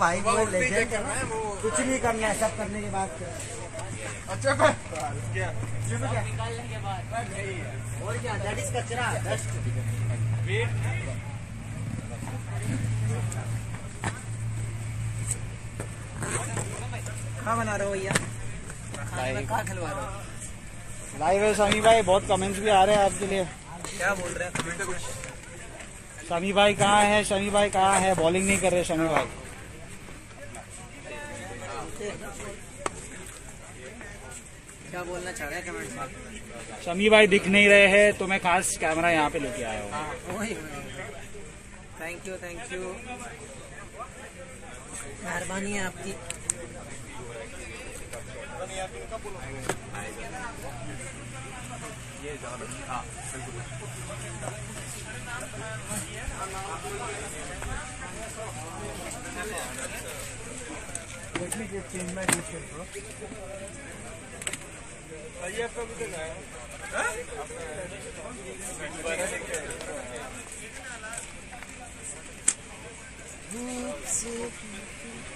भाई तो वो लेके कुछ नहीं करना है सब करने के बाद अच्छा क्या? कचरा बना रहे हो भैया? खिलवा रहे हो? लाइव है भाई बहुत कमेंट्स भी आ रहे हैं आपके लिए। क्या बोल रहे हैं? समी भाई कहाँ है? शमी भाई कहाँ है? बॉलिंग नहीं कर रहे शमी भाई। क्या बोलना चाह रहे हैं कमेंट में शमी भाई दिख नहीं रहे हैं तो मैं खास कैमरा यहाँ पे लेके आया हूँ। हाँ थैंक यू थैंक यू मेहरबानी है आपकी।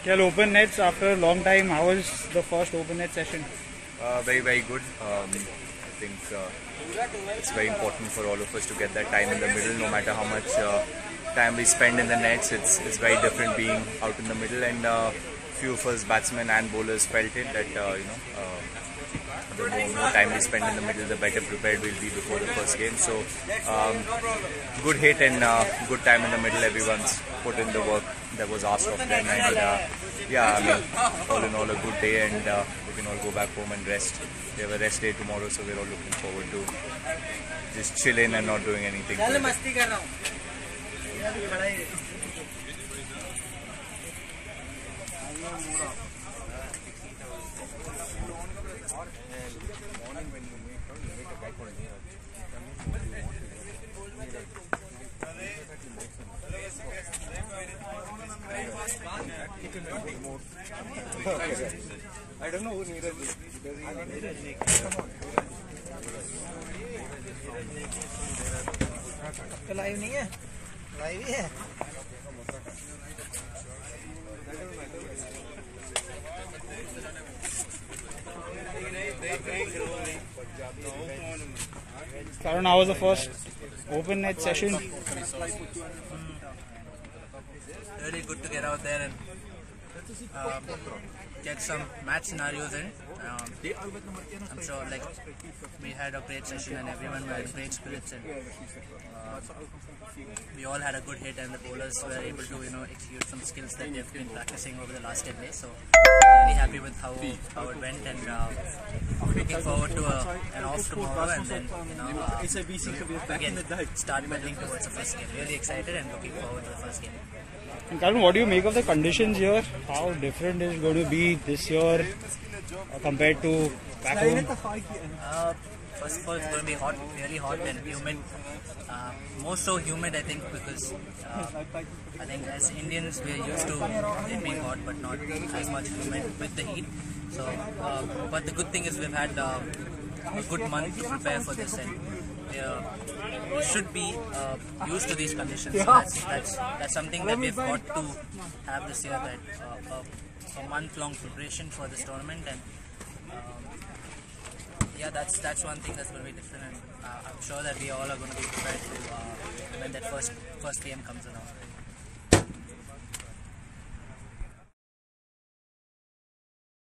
KL open nets after a long time. How was the first open net session? Uh, very, very good. Um, I think uh, it's very important for all of us to get that time in the middle, no matter how much uh, time we spend in the nets. It's, it's very different being out in the middle, and uh, few of us batsmen and bowlers felt it that uh, you know. Uh, the more, more time we spend in the middle, the better prepared we'll be before the first game. So, um, good hit and uh, good time in the middle. Everyone's put in the work that was asked of them, and uh, yeah, I mean, all in all, a good day, and uh, we can all go back home and rest. We have a rest day tomorrow, so we're all looking forward to just chilling and not doing anything. I don't know who Neeraj is. Does he not Neeraj Come on. Live, live नहीं है live Karan, how was the first open net session? really good to get out there and um, get some match scenarios in. Um, I'm sure like we had a great session and everyone in great spirits and uh, we all had a good hit and the bowlers were able to you know execute some skills that they've been practicing over the last 10 days. So really happy with how, how it went and uh, looking forward to a, an off tomorrow and then you know uh, again start building towards the first game. Really excited and looking forward to the first game. And what do you make of the conditions here? How different is it going to be this year uh, compared to back home? Uh, first of all, it's going to be hot, really hot and humid. Uh, more so humid, I think, because uh, I think as Indians we are used to it being hot, but not as much humid with the heat. So, uh, but the good thing is we've had uh, a good month to prepare for this, and uh, we should be uh, used to these conditions. So that's, that's that's something that we've got to have this year. That uh, a, a month-long preparation for this tournament and. Um, yeah, that's that's one thing that's going to be different, and uh, I'm sure that we all are going to be prepared to uh, when that first first game comes around.